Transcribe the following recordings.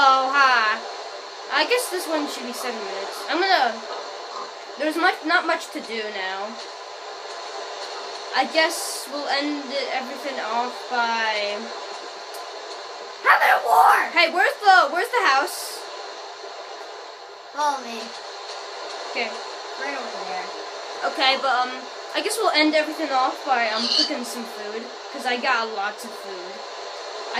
Oh, hi. I guess this one should be seven minutes. I'm gonna. There's much, not much to do now. I guess we'll end everything off by. Having a war! Hey, where's the where's the house? Follow me. Okay. Right over there. Okay, but um, I guess we'll end everything off by um cooking some food because I got lots of food.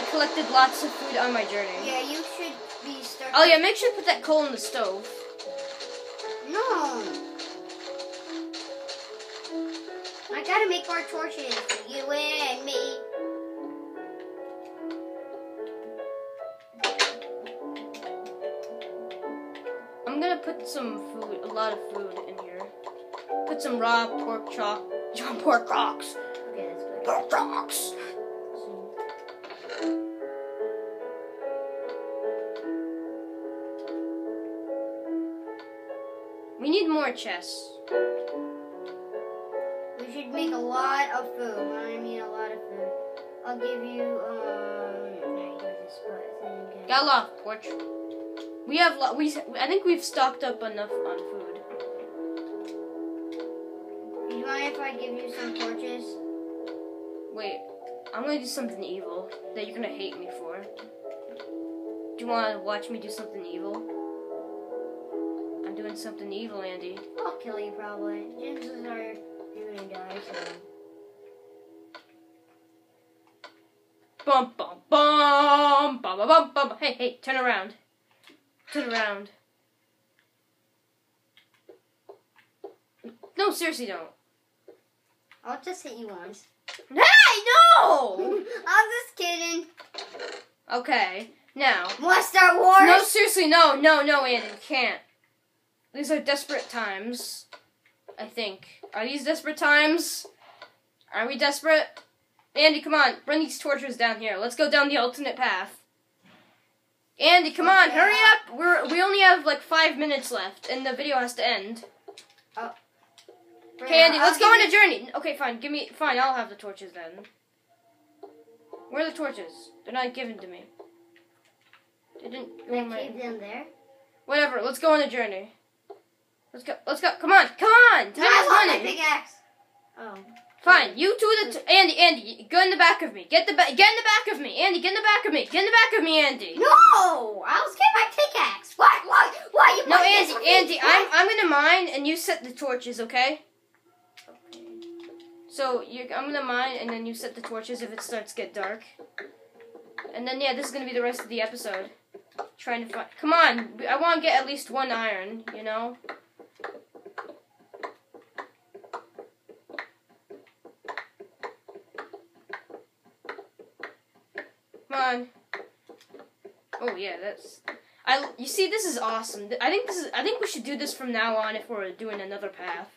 I collected lots of food on my journey. Yeah, you should be starting. Oh yeah, make sure to put that coal in the stove. No. I gotta make more torches for you and me. I'm gonna put some food, a lot of food in here. Put some raw pork chop, pork rocks, Okay, that's good. pork rocks. More chests. We should make a lot of food. I mean a lot of food, I'll give you um. I use this but then again. Got a lot of porch. We have lo- we I think we've stocked up enough on food. Do you mind if I give you some torches? Wait, I'm gonna do something evil that you're gonna hate me for. Do you want to watch me do something evil? Doing something evil, Andy. I'll kill you probably. Chances are you're gonna die. So. Bum bum bum bum bum bum bum. Hey hey, turn around. Turn around. No, seriously, don't. I'll just hit you once. Hey, no! I'm just kidding. Okay, now. Wanna start wars? No, seriously, no, no, no, Andy, you can't. These are desperate times. I think. Are these desperate times? Are we desperate? Andy, come on, bring these torches down here. Let's go down the alternate path. Andy, come on, hurry uh, up. We're we only have like five minutes left, and the video has to end. Okay, Andy, I'll let's go on a journey. Okay, fine. Give me fine. I'll have the torches then. Where are the torches? They're not given to me. They didn't. my- keep them there. Whatever. Let's go on a journey. Let's go. Let's go. Come on. Come on. Time is my pickaxe. Oh. Fine. You two, the t- Andy. Andy, go in the back of me. Get the ba- Get in the back of me. Andy, get in the back of me. Get in the back of me, Andy. No! I was getting my pickaxe. Why? Why? Why you? No, Andy. on me? Andy, I'm I'm gonna mine, and you set the torches. Okay. So you, I'm gonna mine, and then you set the torches if it starts to get dark. And then yeah, this is gonna be the rest of the episode. Trying to find. Come on, I want to get at least one iron. You know. On. Oh yeah, that's. I. You see, this is awesome. I think this is. I think we should do this from now on if we're doing another path.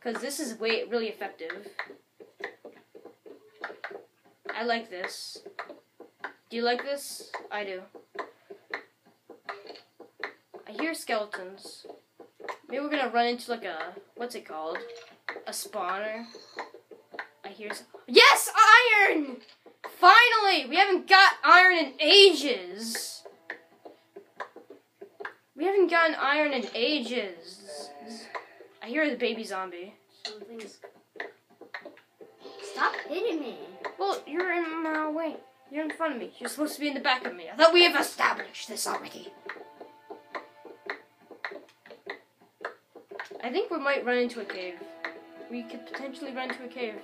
Cause this is way really effective. I like this. Do you like this? I do. I hear skeletons. Maybe we're gonna run into like a what's it called? A spawner. I hear. s yes, iron. Finally, we haven't got iron in ages. We haven't gotten iron in ages. I hear the baby zombie. Something's. Stop hitting me. Well, you're in my way. You're in front of me. You're supposed to be in the back of me. I thought we have established this already. I think we might run into a cave. We could potentially run into a cave.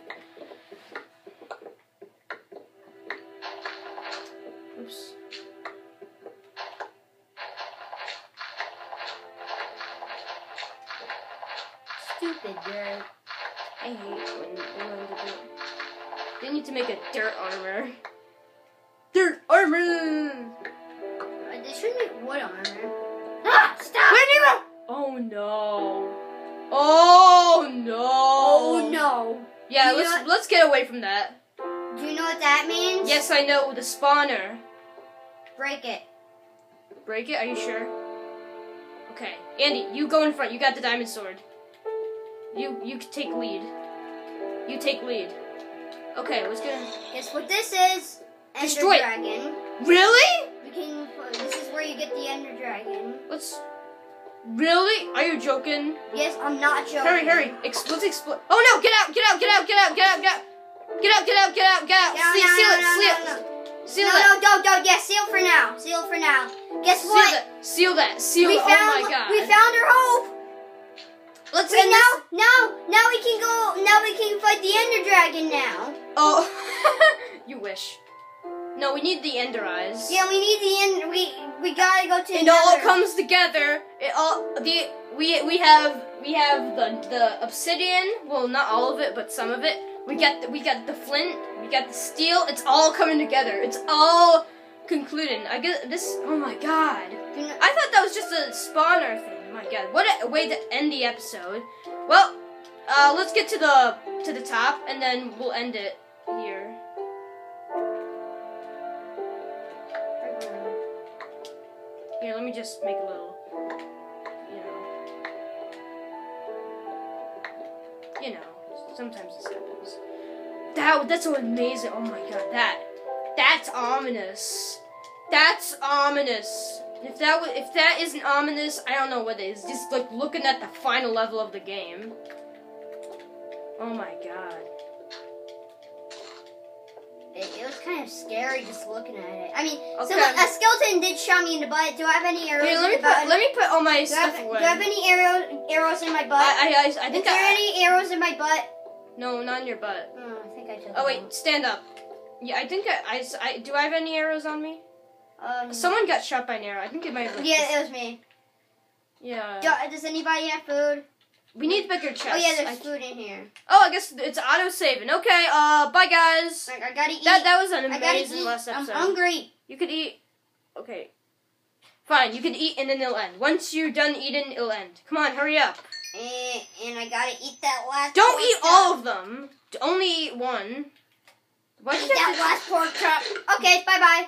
Stupid dirt. I hate when they into dirt. They need to make a dirt armor. Dirt armor! Uh, They should make wood armor. Ah! Stop! Do go? Oh no. Oh no. Oh no. Yeah, Do let's let's get away from that. Do you know what that means? Yes, I know the spawner. Break it. Break it? Are you sure? Okay, Andy, you go in front. You got the diamond sword. You you take lead. You take lead. Okay, let's get. Guess what this is? Ender Destroy dragon. Really? Can. This is where you get the Ender Dragon. Let's. Really? Are you joking? Yes, I'm not joking. Hurry, hurry! Ex- let's explode. Oh no! Get out! Get out! Get out! Get out! Get out! Get out! Get out! Get out! Get out! Get out! No, seal, no, seal no, it! no, seal no, it! no. Seal no, it! No, don't. Yeah, seal for now. Seal for now. Guess what? Seal what? that! Seal that! Seal we oh found. oh my god! We found our hope. Let's Wait, now, now, now we can go. Now we can fight the Ender Dragon now. Oh, you wish. No, we need the Ender Eyes. Yeah, we need the end. We we gotta go to. It all comes together. It all the we we have we have the the obsidian. Well, not all of it, but some of it. We got the, we got the flint. We got the steel. It's all coming together. It's all concluding. I get this. Oh my god. I thought that was just a spawner thing. My god, what a way to end the episode. Well, uh, let's get to the to the top, and then we'll end it here. Here, let me just make a little, you know, you know. Sometimes this happens. That that's so amazing. Oh my god, that that's ominous. That's ominous. If that was, if that isn't ominous, I don't know what is. Just like looking at the final level of the game. Oh my god. It, it was kind of scary just looking at it. I mean, Okay. so a skeleton did shot me in the butt. Do I have any arrows Here, let in me put let me put all my do, I stuff have, away. do I have any arrow, arrows in my butt? I, I, I, I think Is there I, any arrows in my butt? no, not in your butt. Oh, I think I took Oh wait, stand up. Yeah, I think I, I, I do. I have any arrows on me? Um, Someone got shot by an arrow. I think it might have. yeah, it was me. Yeah. Do, does anybody have food? We need bigger chests. oh yeah, I- there's food in here. oh, I guess it's auto saving. Okay. Uh, bye guys. Like, I gotta eat. That that was an amazing last last I'm episode. hungry. You could eat. Okay. Fine. You can eat and then it'll end. Once you're done eating, it'll end. Come on, hurry up. And, and I gotta eat that last. Don't eat chop. all of them. Only eat one. Why Eat that last pork chop. Okay, bye bye.